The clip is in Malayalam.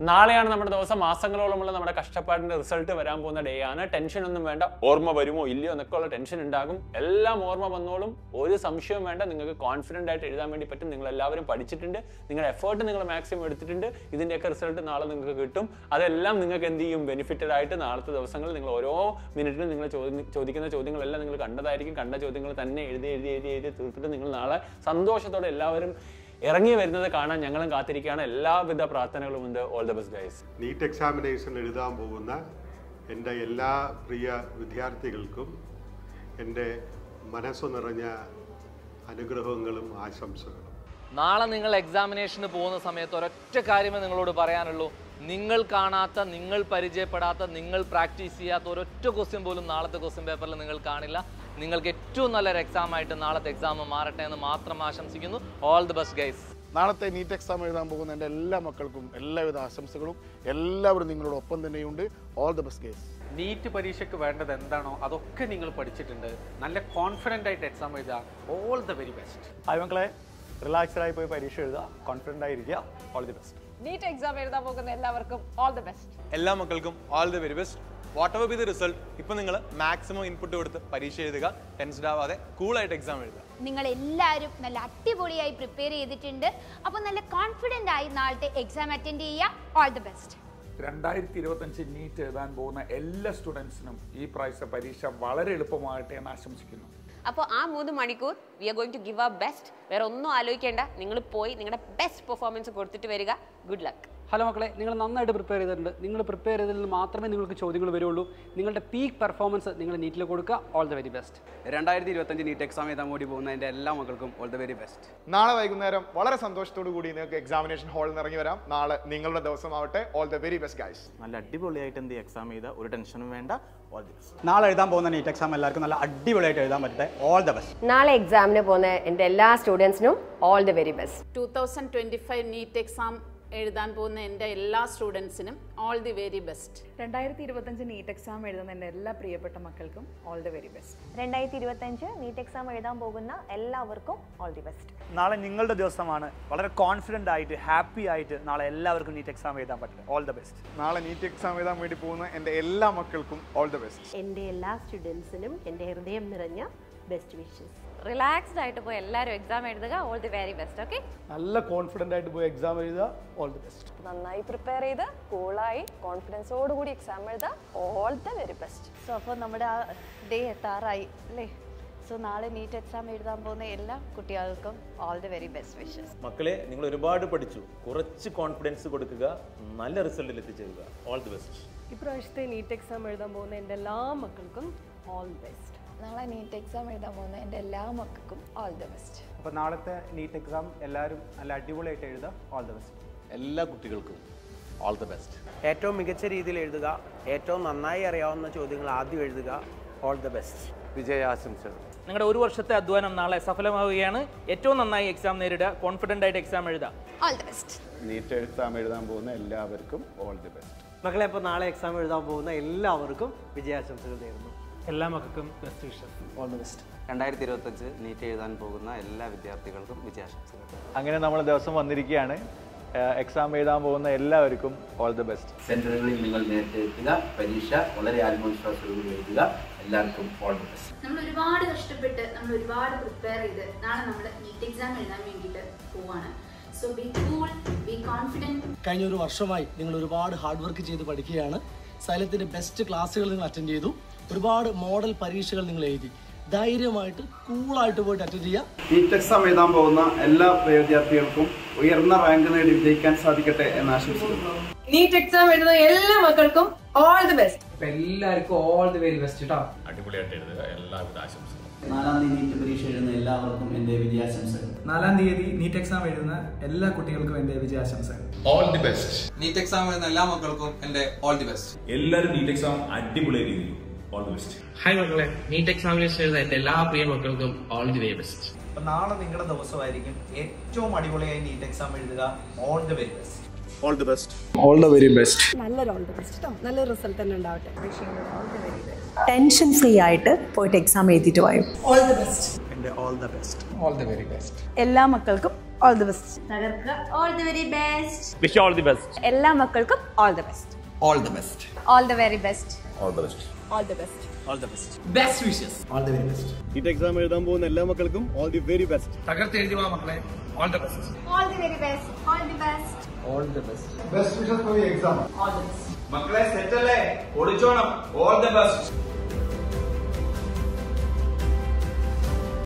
നാളെയാണ് നമ്മുടെ ദിവസം. മാസങ്ങളോളമുള്ള നമ്മുടെ കഷ്ടപ്പാടിന്റെ റിസൾട്ട് വരാൻ പോകുന്ന ഡേ ആണ്. ടെൻഷൻ ഒന്നും വേണ്ട. ഓർമ്മ വരുമോ ഇല്ലയോ എന്നൊക്കെ ഉള്ള ടെൻഷൻ ഉണ്ടാകും. എല്ലാം ഓർമ്മ വന്നോളും. ഒരു സംശയവും വേണ്ട. നിങ്ങൾക്ക് കോൺഫിഡന്റ് ആയിട്ട് എഴുതാൻ വേണ്ടി പറ്റും. നിങ്ങൾ എല്ലാവരും പഠിച്ചിട്ടുണ്ട്. നിങ്ങളുടെ എഫേർട്ട് നിങ്ങൾ മാക്സിമം എടുത്തിട്ടുണ്ട്. ഇതിന്റെയൊക്കെ റിസൾട്ട് നാളെ നിങ്ങൾക്ക് കിട്ടും. അതെല്ലാം നിങ്ങൾക്ക് എന്ത് ചെയ്യും? ബെനിഫിറ്റഡ് ആയിട്ട് നാളത്തെ ദിവസങ്ങളിൽ നിങ്ങൾ ഓരോ മിനിറ്റിലും നിങ്ങൾ ചോദിക്കുന്ന ചോദ്യങ്ങളെല്ലാം നിങ്ങൾ കണ്ടതായിരിക്കും. കണ്ട ചോദ്യങ്ങൾ തന്നെ എഴുതി എഴുതി എഴുതി എഴുതി തീർത്തിട്ട് നിങ്ങൾ നാളെ സന്തോഷത്തോടെ എല്ലാവരും ഇറങ്ങി വരുന്നത് കാണാൻ ഞങ്ങളും കാത്തിരിക്കുകയാണ്. എല്ലാവിധ പ്രാർത്ഥനകളും ഉണ്ട്. All the best guys NEET examination എഴുതാൻ പോകുന്ന എന്റെ എല്ലാ പ്രിയ വിദ്യാർത്ഥികൾക്കും എന്റെ മനസ്സു നിറഞ്ഞ അനുഗ്രഹങ്ങളും ആശംസകളും. നാളെ നിങ്ങൾ എക്സാമിനേഷന് പോകുന്ന സമയത്ത് ഒരൊറ്റ കാര്യമേ നിങ്ങളോട് പറയാനുള്ളൂ. നിങ്ങൾ കാണാത്ത നിങ്ങൾ പരിചയപ്പെടാത്ത നിങ്ങൾ പ്രാക്ടീസ് ചെയ്യാത്ത ഒരൊറ്റ ക്വസ്റ്റ്യൻ പോലും നാളത്തെ ക്വസ്റ്റ്യൻ പേപ്പറിൽ നിങ്ങൾ കാണില്ല. നിങ്ങൾക്ക് ഏറ്റവും നല്ലൊരു എക്സാം ആയിട്ട് നാളത്തെ എക്സാം മാറട്ടെ എന്ന് മാത്രം ആശംസിക്കുന്നു. ഓൾ ദി ബെസ്റ്റ് ഗൈസ് നാളത്തെ നീറ്റ് എക്സാം എഴുതാൻ പോകുന്ന എന്റെ എല്ലാ മക്കൾക്കും എല്ലാവിധ ആശംസകളും. എല്ലാവരും നിങ്ങളോടൊപ്പം തന്നെയുണ്ട്. All the best guys NEET പരീക്ഷയ്ക്ക് വേണ്ടത് എന്താണോ അതൊക്കെ നിങ്ങൾ പഠിച്ചിട്ടുണ്ട്. നല്ല കോൺഫിഡന്റ് ആയിട്ട് എക്സാം എഴുതുക. All the very best hi മക്കളെ. റിലാക്സ്ഡ് ആയി പോയി പരീക്ഷ എഴുതുക കോൺഫിഡന്റ് ആയിരിക്കുക. All the best NEET exam എഴുതാൻ പോകുന്ന എല്ലാവർക്കും ഓൾ ദി ബെസ്റ്റ് എല്ലാ മക്കൾക്കും all the very best whatever be the result ഇപ്പൊ നിങ്ങൾ മാക്സിമം ഇൻപുട്ട് കൊടുത്ത് പരീക്ഷ എഴുതുക ടെൻസ്ഡ് ആവാതെ കൂളായിട്ട് എക്സാം എഴുതുക. നിങ്ങൾ എല്ലാവരും നല്ല അടിപൊളിയായി പ്രിപ്പയർ ചെയ്തിട്ടുണ്ട്. അപ്പോൾ നല്ല കോൺഫിഡന്റ് ആയി നാളത്തെ എക്സാം അറ്റൻഡ് ചെയ്യുക. ഓൾ ദി ബെസ്റ്റ് രണ്ടായിരത്തി ഇരുപത്തഞ്ച് നീറ്റ് എഴുതാൻ പോകുന്ന എല്ലാ സ്റ്റുഡൻസിനും ഈ പ്രാവശ്യത്തെ പരീക്ഷ വളരെ എളുപ്പമാകട്ടെ എന്ന് ആശംസിക്കുന്നു. അപ്പോൾ ആ മൂന്ന് മണിക്കൂർ we are going to give a best വേറെ ഒന്നും ആലോചിക്കേണ്ട. നിങ്ങൾ പോയി നിങ്ങളുടെ ബെസ്റ്റ് പെർഫോമൻസ് കൊടുത്തിട്ട് വരിക. ഗുഡ് ലക്ക് ഹലോ മക്കളെ നിങ്ങൾ നന്നായിട്ട് പ്രിപ്പയർ ചെയ്തിട്ടുണ്ട്. നിങ്ങൾ പ്രിപ്പയർ ചെയ്തതിൽ നിന്ന് മാത്രമേ നിങ്ങൾക്ക് ചോദ്യങ്ങൾ വരുള്ളൂ. നിങ്ങളുടെ പീക്ക് പെർഫോമൻസ് നിങ്ങൾ നീറ്റിൽ കൊടുക്കുക. ഓൾ ദ വെരി ബെസ്റ്റ് രണ്ടായിരത്തി ഇരുപത്തഞ്ച് നീറ്റ് എക്സാം എഴുതാൻ കൂടി പോകുന്നതിന്റെ എല്ലാ മക്കൾക്കും ഓൾ ദ വെരി ബെസ്റ്റ് നാളെ വൈകുന്നേരം വളരെ സന്തോഷത്തോടു കൂടി നിങ്ങൾക്ക് എക്സാമിനേഷൻ ഹാളിൽ നിന്ന് ഇറങ്ങി വരാം. നാളെ നിങ്ങളുടെ ദിവസമാവട്ടെ. All the very best guys നല്ല അടിപൊളിയായിട്ട് എന്ത് എക്സാം ചെയ്ത? ഒരു ടെൻഷനും വേണ്ട. ഓൾ ദി ബെസ്റ്റ് നാളെ എഴുതാൻ പോകുന്ന നീറ്റ് എക്സാം എല്ലാവർക്കും നല്ല അടിപൊളിയായിട്ട് എഴുതാൻ പറ്റട്ടെ. ഓൾ ദ ബെസ്റ്റ് നാളെ എക്സാമിന് പോകുന്ന എന്റെ എല്ലാ സ്റ്റുഡൻസിനും all the very best two thousand twenty five NEET exam എഴുതാൻ പോകുന്ന എന്റെ എല്ലാ സ്റ്റുഡൻസിനും ഓൾ ദി വെരി ബെസ്റ്റ് രണ്ടായിരത്തി ഇരുപത്തഞ്ച് നീറ്റ് എക്സാം എഴുതുന്ന എന്റെ എല്ലാ പ്രിയപ്പെട്ട മക്കൾക്കും ഓൾ ദി വെരി ബെസ്റ്റ് രണ്ടായിരത്തി ഇരുപത്തഞ്ച് നീറ്റ് എക്സാം എഴുതാൻ പോകുന്ന എല്ലാവർക്കും ഓൾ ദി ബെസ്റ്റ് നാളെ നിങ്ങളുടെ ദിവസമാണ് വളരെ കോൺഫിഡന്റ് ആയിട്ട് ഹാപ്പി ആയിട്ട് നാളെ എല്ലാവർക്കും നീറ്റ് എക്സാം എഴുതാൻ പറ്റട്ടെ ഓൾ ദി ബെസ്റ്റ് നാളെ നീറ്റ് എക്സാം എഴുതാൻ വേണ്ടി പോകുന്ന എന്റെ എല്ലാ മക്കൾക്കും ഓൾ ദി ബെസ്റ്റ് എന്റെ എല്ലാ സ്റ്റുഡൻസിനും എന്റെ ഹൃദയം നിറഞ്ഞ ബെസ്റ്റ് വിഷസ് റിലാക്സ്ഡ് ആയിട്ട് പോയി എല്ലാവരും എക്സാം എഴുതുക. All the very best okay നല്ല കോൺഫിഡന്റ് ആയിട്ട് പോയി എക്സാം എഴുതുക. ഓൾ ദി ബെസ്റ്റ് നന്നായി പ്രിപ്പയർ ചെയ്ത് കൂളായി കോൺഫിഡൻസോടുകൂടി എക്സാം എഴുതുക. All the very best so അപ്പോൾ നമ്മുടെ ആ ഡേ എത്താറായി അല്ലേ? സോ നാളെ നീറ്റ് എക്സാം എഴുതാൻ പോകുന്ന എല്ലാ കുട്ടികൾക്കും all the very best wishes മക്കളെ നിങ്ങൾ ഒരുപാട് പഠിച്ചു. കുറച്ച് കോൺഫിഡൻസ് കൊടുക്കുക. നല്ല റിസൾട്ടിൽ എത്തിച്ചേരുക. ഓൾ ദി ബെസ്റ്റ് ഇപ്രാവശ്യത്തെ നീറ്റ് എക്സാം എഴുതാൻ പോകുന്ന എന്റെ എല്ലാ മക്കൾക്കും ഓൾ ദി ബെസ്റ്റ് നാളെ നീറ്റ് എക്സാം എഴുതാൻ പോകുന്ന എന്റെ എല്ലാ മക്കൾക്കും ഓൾ ദ ബെസ്റ്റ് അപ്പോൾ നാളത്തെ നീറ്റ് എക്സാം എല്ലാവരും നല്ല അടിപൊളിയായിട്ട് എഴുതുക ഓൾ ദ ബെസ്റ്റ് എല്ലാ കുട്ടികൾക്കും ഓൾ ദ ബെസ്റ്റ് ഏറ്റവും മികച്ച രീതിയിൽ എഴുതുക ഏറ്റവും നന്നായി അറിയാവുന്ന ചോദ്യങ്ങൾ ആദ്യം എഴുതുക ഓൾ ദ ബെസ്റ്റ് വിജയാശംസകൾ. നിങ്ങളുടെ ഒരു വർഷത്തെ അധ്വാനം നാളെ സഫലമാവുകയാണ്. ഏറ്റവും നന്നായി എക്സാം നേരിടുക കോൺഫിഡന്റ് ആയിട്ട് എക്സാം എഴുതുക. All the best NEET exam എഴുതാൻ പോകുന്ന എല്ലാവർക്കും ഓൾ ദി ബെസ്റ്റ് മക്കളെ അപ്പോൾ നാളെ എക്സാം എഴുതാൻ പോകുന്ന എല്ലാവർക്കും വിജയാശംസകൾ നേരുന്നു. എല്ലാ മക്കൾക്കും best wishes all the best രണ്ടായിരത്തി ഇരുപത്തഞ്ച് നീറ്റ് എഴുതാൻ പോകുന്ന എല്ലാ വിദ്യാർത്ഥികൾക്കും വിജയാശംസകൾ. അങ്ങനെ നമ്മൾ ദിവസം വന്നിരിക്കുകയാണ്. എക്സാം എഴുതാൻ പോകുന്ന എല്ലാവർക്കും ഓൾ ദി ബെസ്റ്റ് സെന്ററുകളിൽ നിങ്ങൾ നേരത്തെ എത്തുക പരീക്ഷ വളരെ ആത്മവിശ്വാസത്തോടുകൂടി എഴുതുക. എല്ലാവർക്കും ഓൾ ദി ബെസ്റ്റ് നമ്മൾ ഒരുപാട് കഷ്ടപ്പെട്ട് നമ്മൾ ഒരുപാട് പ്രിപ്പയർ ചെയ്ത് നാളെ നമ്മൾ നീറ്റ് എക്സാം എഴുതാൻ വേണ്ടിയിട്ട് പോവാണ്. So be cool be confident കഴിഞ്ഞ ഒരു വർഷമായി നിങ്ങൾ ഒരുപാട് ഹാർഡ് വർക്ക് ചെയ്ത് പഠിക്കുകയാണ്. സൈലത്തിന്റെ ബെസ്റ്റ് ക്ലാസ്സുകൾ നിങ്ങൾ അറ്റൻഡ് ചെയ്തു. ഒരുപാട് മോഡൽ പരീക്ഷകൾ നിങ്ങൾ എഴുതി. ധൈര്യമായിട്ട് കൂളായിട്ട് പോയിട്ട് അറ്റൻഡ് ചെയ്യുക നീറ്റ് എക്സാം എഴുതാൻ പോകുന്ന എല്ലാ വിദ്യാർത്ഥികൾക്കും ഉയർന്ന റാങ്ക് നേടി വിജയിക്കാൻ സാധിക്കട്ടെ എന്ന് ആശംസിക്കുന്നു. നീറ്റ് എക്സാം എഴുതുന്ന എല്ലാ മക്കൾക്കും ഓൾ ദി ബെസ്റ്റ് എല്ലാവർക്കും ഓൾ ദി വെരി ബെസ്റ്റ് കേട്ടോ അടിപൊളിയായിട്ട് എഴുതുക. എല്ലാവിധ ആശംസകളും നാലാം തീയതി നീറ്റ് പരീക്ഷ എഴുതുന്ന എല്ലാവർക്കും എന്റെ വിജയാശംസകൾ. നാലാം തീയതി നീറ്റ് എക്സാം എഴുതുന്ന എല്ലാ കുട്ടികൾക്കും എന്റെ വിജയാശംസകൾ. All the best NEET exam എഴുതുന്ന എല്ലാ മക്കൾക്കും എന്റെ ഓൾ ദി ബെസ്റ്റ് എല്ലാവരും നീറ്റ് എക്സാം അടിപൊളിയായി എഴുതി. ഓൾ ദി ബെസ്റ്റ് ഹായ് മക്കളെ. നീറ്റ് എക്സാമിനേഷൻ എഴുതാൻ എന്റെ എല്ലാ പ്രിയ മക്കൾക്കും ഓൾ ദി വേ ബെസ്റ്റ് അപ്പൊ നാളെ നിങ്ങളുടെ ദിവസമായിരിക്കും ഏറ്റവും അടിപൊളിയായി നീറ്റ് എക്സാം എഴുതുക. All the very best all the best all the very best നല്ലൊരു ഓൾ ദി ബെസ്റ്റ് കേട്ടോ നല്ലൊരു റിസൾട്ട് തന്നെ ഉണ്ടാവട്ടെ. All the very best tension free ആയിട്ട് പോയിട്ട് എക്സാം എഴുതിയിട്ട് വായോ. All the best and all the best all the very best എല്ലാ മക്കൾക്കും ഓൾ ദി ബെസ്റ്റ് തകർക്കുക. All the very best wish all the best എല്ലാ മക്കൾക്കും all the best all the best all the very best all the best all the best all the best best wishes all the very best NEET exam എഴുതാൻ പോകുന്ന എല്ലാ മക്കൾക്കും ഓൾ ദി വെരി ബെസ്റ്റ് തകർത്ത് എഴുതി മക്കളെ all the best all the very best all the best all the best best wishes for exam all the best മക്കളെ സെറ്റ് അല്ലേ ഓടിച്ചോണം ഓൾ ദി ബെസ്റ്റ്